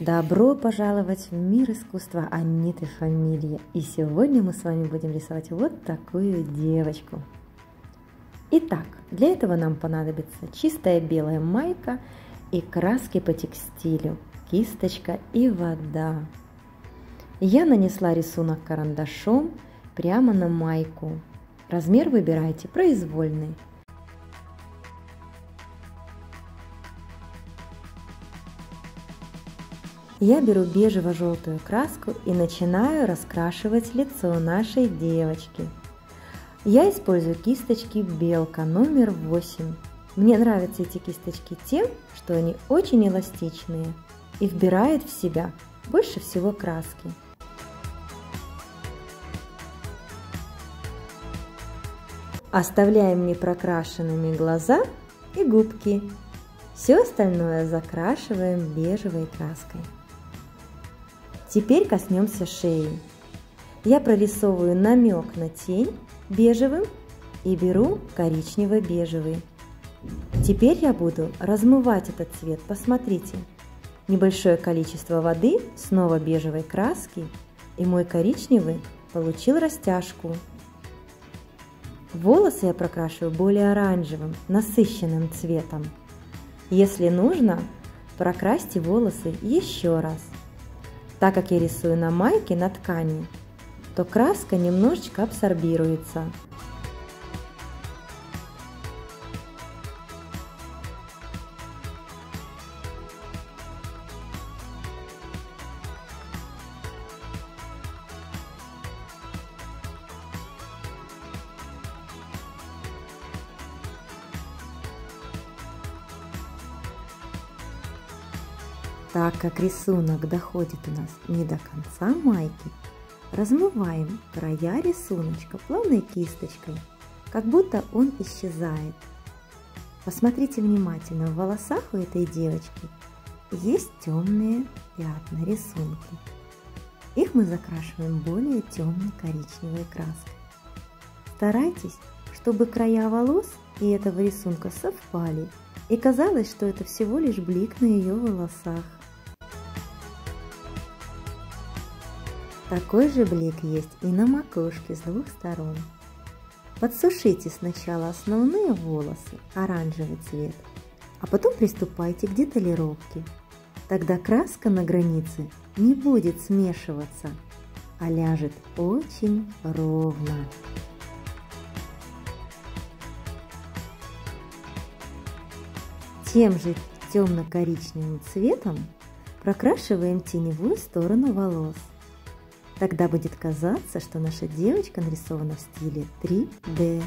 Добро пожаловать в мир искусства Аниты Фамилия. И сегодня мы с вами будем рисовать вот такую девочку. Итак, для этого нам понадобится чистая белая майка и краски по текстилю, кисточка и вода. Я нанесла рисунок карандашом прямо на майку. Размер выбирайте произвольный. Я беру бежево-желтую краску и начинаю раскрашивать лицо нашей девочки. Я использую кисточки Белка номер 8. Мне нравятся эти кисточки тем, что они очень эластичные и вбирают в себя больше всего краски. Оставляем непрокрашенными глаза и губки. Все остальное закрашиваем бежевой краской. Теперь коснемся шеи. Я прорисовываю намек на тень бежевым и беру коричнево-бежевый. Теперь я буду размывать этот цвет. Посмотрите. Небольшое количество воды, снова бежевой краски, и мой коричневый получил растяжку. Волосы я прокрашиваю более оранжевым, насыщенным цветом. Если нужно, прокрасьте волосы еще раз – так как я рисую на майке на ткани, то краска немножечко абсорбируется. Так как рисунок доходит у нас не до конца майки, размываем края рисуночка плавной кисточкой, как будто он исчезает. Посмотрите внимательно, в волосах у этой девочки есть темные пятна рисунки. Их мы закрашиваем более темной коричневой краской. Старайтесь, чтобы края волос и этого рисунка совпали, и казалось, что это всего лишь блик на ее волосах. Такой же блик есть и на макушке с двух сторон. Подсушите сначала основные волосы, оранжевый цвет, а потом приступайте к деталировке. Тогда краска на границе не будет смешиваться, а ляжет очень ровно. Тем же темно-коричневым цветом прокрашиваем теневую сторону волос. Тогда будет казаться, что наша девочка нарисована в стиле 3D.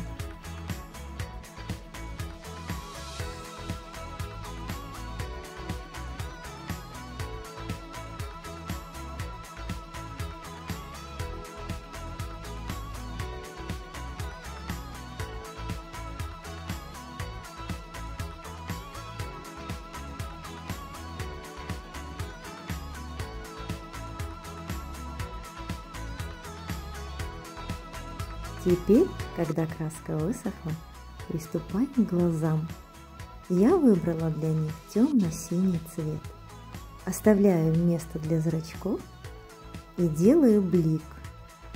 Теперь, когда краска высохла, приступаем к глазам. Я выбрала для них темно-синий цвет. Оставляю место для зрачков и делаю блик.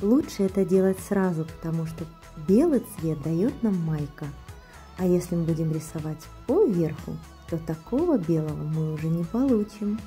Лучше это делать сразу, потому что белый цвет дает нам майка. А если мы будем рисовать по верху, то такого белого мы уже не получим.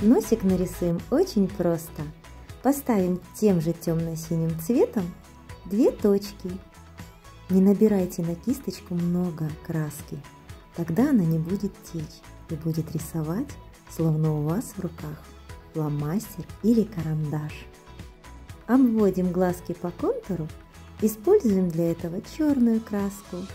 Носик нарисуем очень просто. Поставим тем же темно-синим цветом две точки. Не набирайте на кисточку много краски, тогда она не будет течь и будет рисовать, словно у вас в руках фломастер или карандаш. Обводим глазки по контуру, используем для этого черную краску –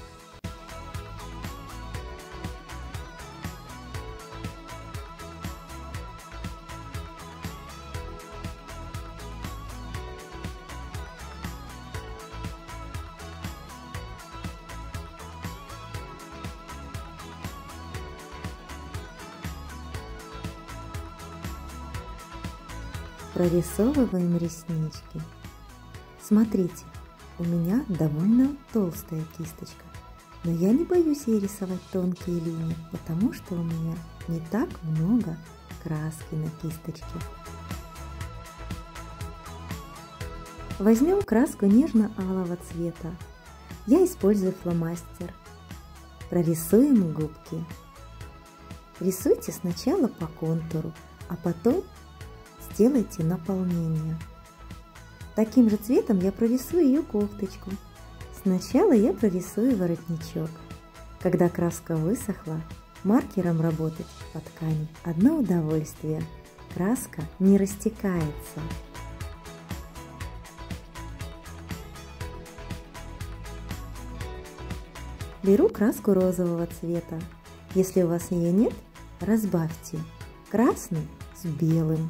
прорисовываем реснички. Смотрите, у меня довольно толстая кисточка, но я не боюсь ей рисовать тонкие линии, потому что у меня не так много краски на кисточке. Возьмем краску нежно-алого цвета. Я использую фломастер. Прорисуем губки. Рисуйте сначала по контуру, а потом сделайте наполнение. Таким же цветом я прорисую ее кофточку. Сначала я прорисую воротничок. Когда краска высохла, маркером работать по ткани одно удовольствие. Краска не растекается. Беру краску розового цвета. Если у вас ее нет, разбавьте красный с белым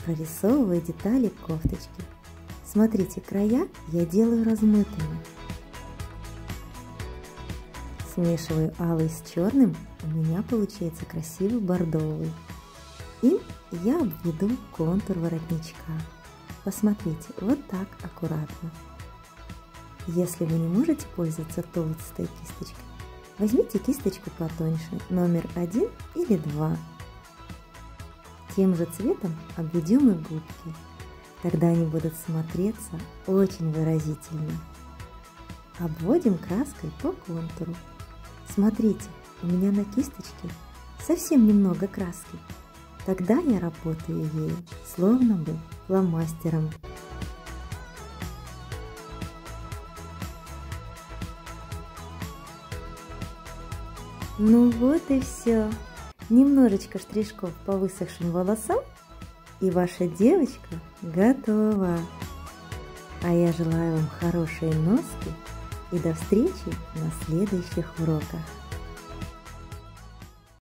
и прорисовываю детали кофточки. Смотрите, края я делаю размытыми. Смешиваю алый с черным, у меня получается красивый бордовый. И я обведу контур воротничка. Посмотрите, вот так аккуратно. Если вы не можете пользоваться толстой кисточкой, возьмите кисточку потоньше, номер один или два. Тем же цветом обведем и губки. Тогда они будут смотреться очень выразительно. Обводим краской по контуру. Смотрите, у меня на кисточке совсем немного краски. Тогда я работаю ею словно бы фломастером. Ну вот и все. Немножечко штришков по высохшим волосам, и ваша девочка готова. А я желаю вам хорошей носки и до встречи на следующих уроках.